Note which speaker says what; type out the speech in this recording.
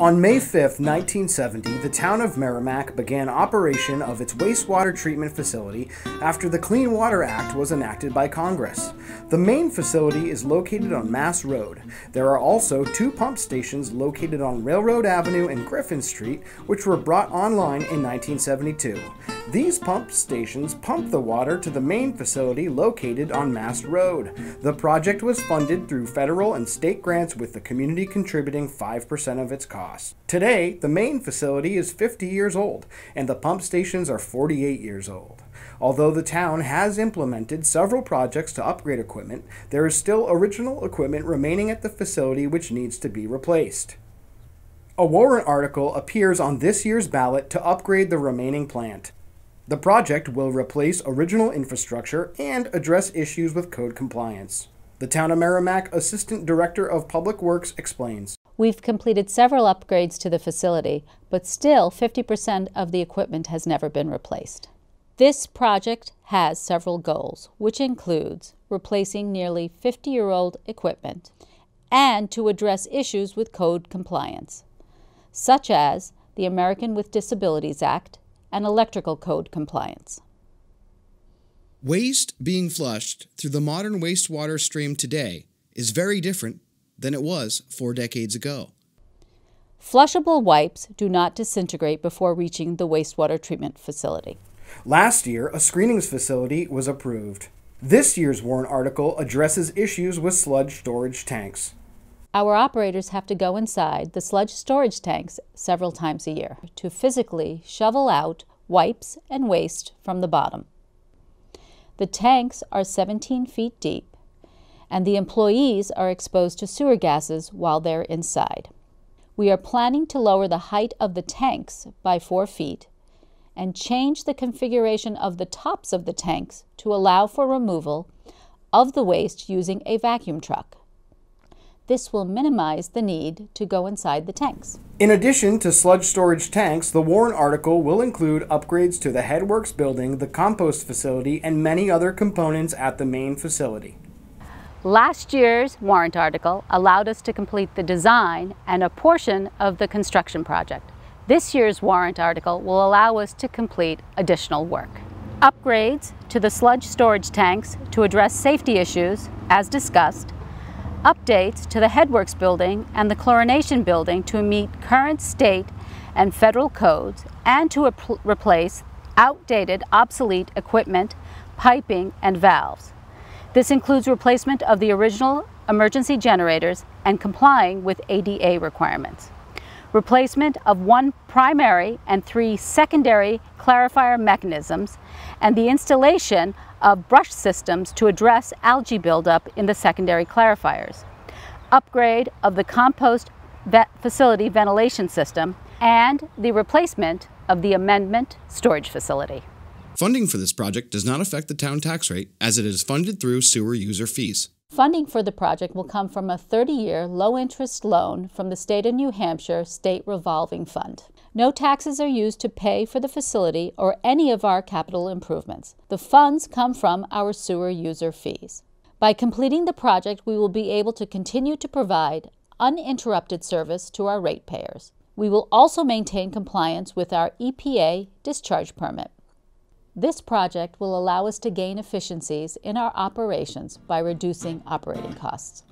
Speaker 1: On May 5, 1970, the town of Merrimack began operation of its wastewater treatment facility after the Clean Water Act was enacted by Congress. The main facility is located on Mast Road. There are also two pump stations located on Railroad Avenue and Griffin Street, which were brought online in 1972. These pump stations pump the water to the main facility located on Mast Road. The project was funded through federal and state grants with the community contributing 5% of its Today, the main facility is 50 years old and the pump stations are 48 years old. Although the town has implemented several projects to upgrade equipment, there is still original equipment remaining at the facility which needs to be replaced. A warrant article appears on this year's ballot to upgrade the remaining plant. The project will replace original infrastructure and address issues with code compliance. The Town of Merrimack Assistant Director of Public Works explains.
Speaker 2: We've completed several upgrades to the facility, but still 50% of the equipment has never been replaced. This project has several goals, which includes replacing nearly 50 year old equipment and to address issues with code compliance, such as the American with Disabilities Act and electrical code compliance.
Speaker 3: Waste being flushed through the modern wastewater stream today is very different than it was four decades ago.
Speaker 2: Flushable wipes do not disintegrate before reaching the wastewater treatment facility.
Speaker 1: Last year, a screenings facility was approved. This year's warrant article addresses issues with sludge storage tanks.
Speaker 2: Our operators have to go inside the sludge storage tanks several times a year to physically shovel out wipes and waste from the bottom. The tanks are 17 feet deep, and the employees are exposed to sewer gases while they're inside. We are planning to lower the height of the tanks by 4 feet and change the configuration of the tops of the tanks to allow for removal of the waste using a vacuum truck. This will minimize the need to go inside the tanks.
Speaker 1: In addition to sludge storage tanks, the warrant article will include upgrades to the Headworks building, the compost facility, and many other components at the main facility.
Speaker 2: Last year's warrant article allowed us to complete the design and a portion of the construction project. This year's warrant article will allow us to complete additional work. Upgrades to the sludge storage tanks to address safety issues, as discussed, updates to the Headworks building and the chlorination building to meet current state and federal codes and to replace outdated, obsolete equipment, piping, and valves. This includes replacement of the original emergency generators and complying with ADA requirements. Replacement of one primary and three secondary clarifier mechanisms and the installation of brush systems to address algae buildup in the secondary clarifiers, upgrade of the compost facility ventilation system, and the replacement of the amendment storage facility.
Speaker 3: Funding for this project does not affect the town tax rate as it is funded through sewer user fees.
Speaker 2: Funding for the project will come from a 30 year low interest loan from the state of New Hampshire State Revolving Fund. No taxes are used to pay for the facility or any of our capital improvements. The funds come from our sewer user fees. By completing the project, we will be able to continue to provide uninterrupted service to our ratepayers. We will also maintain compliance with our EPA discharge permit. This project will allow us to gain efficiencies in our operations by reducing operating costs.